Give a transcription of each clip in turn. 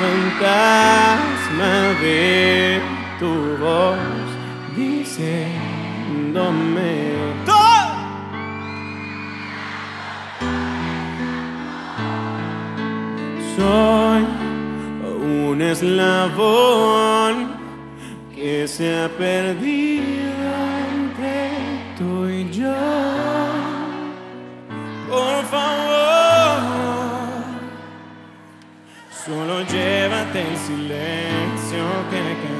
fantasma de tu voz diciéndome todo. Soy un eslabón que se ha perdido. Solo llévate el silencio que.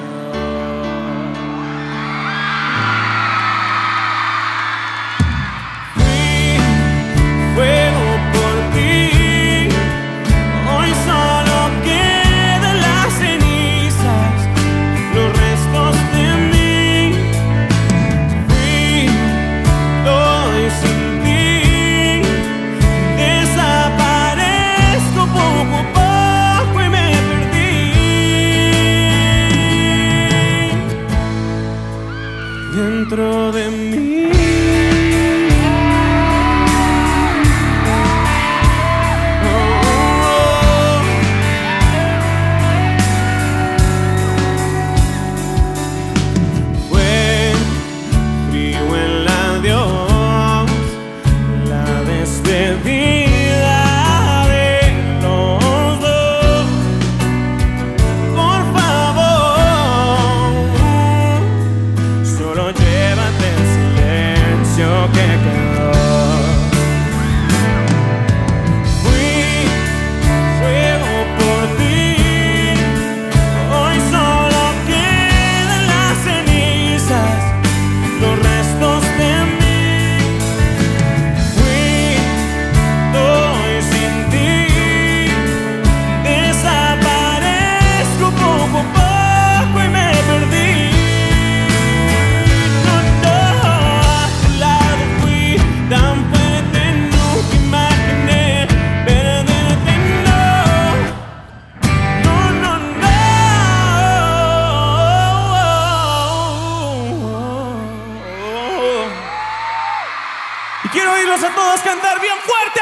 Quiero oírlos a todos cantar bien fuerte.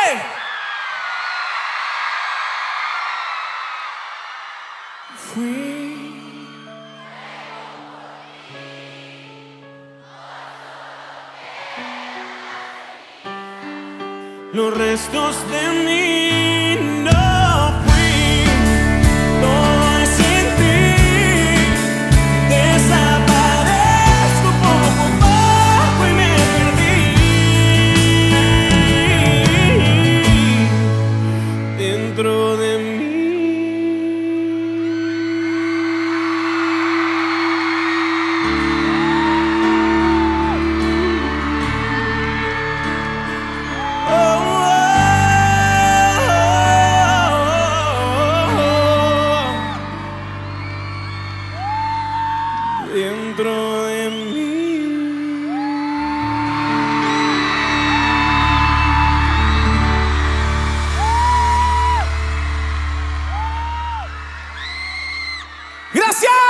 Fui. Los restos de mí. Gracias.